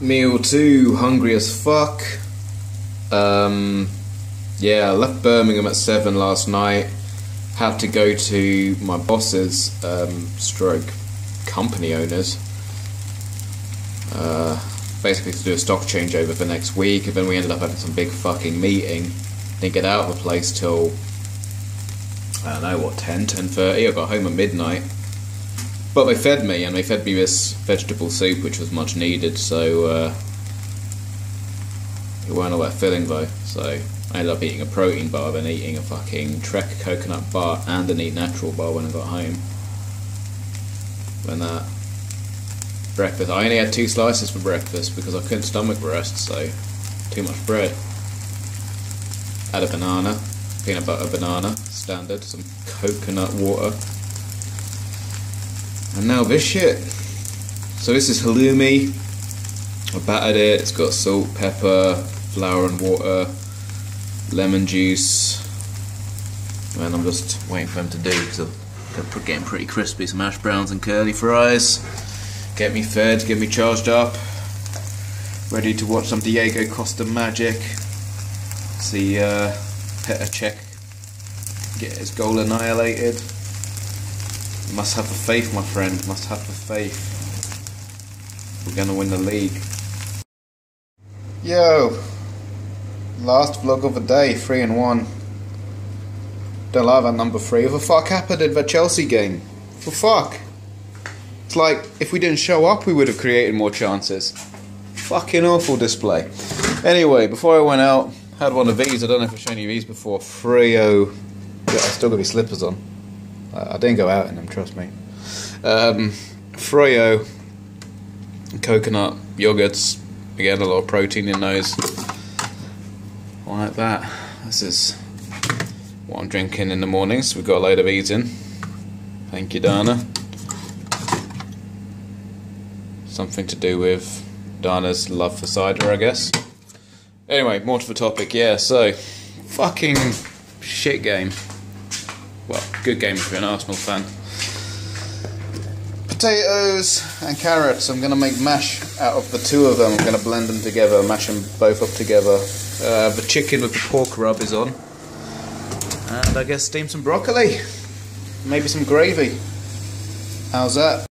Meal two, hungry as fuck. Um, yeah, I left Birmingham at seven last night. Had to go to my boss's um, stroke company owners. Uh, basically to do a stock changeover for next week, and then we ended up having some big fucking meeting. Didn't get out of the place till I don't know what 10, 10.30. I got home at midnight. But they fed me, and they fed me this vegetable soup, which was much needed. So uh, it weren't all that filling though. So I ended up eating a protein bar, then eating a fucking Trek coconut bar and a neat natural bar when I got home. When that breakfast, I only had two slices for breakfast because I couldn't stomach the rest. So too much bread. Had a banana, peanut butter banana, standard. Some coconut water. And now this shit. So this is halloumi. I battered it. It's got salt, pepper, flour and water, lemon juice. And I'm just waiting for them to do because they're getting pretty crispy. Some hash browns and curly fries. Get me fed, get me charged up. Ready to watch some Diego Costa magic. See uh, Petr get his goal annihilated. Must have the faith, my friend. Must have the faith. We're gonna win the league. Yo, last vlog of the day, three and one. Don't lie about number three. What the fuck happened in the Chelsea game? For fuck. It's like if we didn't show up, we would have created more chances. Fucking awful display. Anyway, before I went out, had one of these. I don't know if I've shown you these before. Freo. Yeah, I still got my slippers on. I didn't go out in them, trust me. Um, Freo coconut yogurts. Again, a lot of protein in those. Like that. This is what I'm drinking in the mornings. We've got a load of in. Thank you, Dana. Something to do with Dana's love for cider, I guess. Anyway, more to the topic. Yeah, so fucking shit game. Well, good game if you're an Arsenal fan. Potatoes and carrots. I'm going to make mash out of the two of them. I'm going to blend them together, mash them both up together. Uh, the chicken with the pork rub is on. And I guess steam some broccoli. Maybe some gravy. How's that?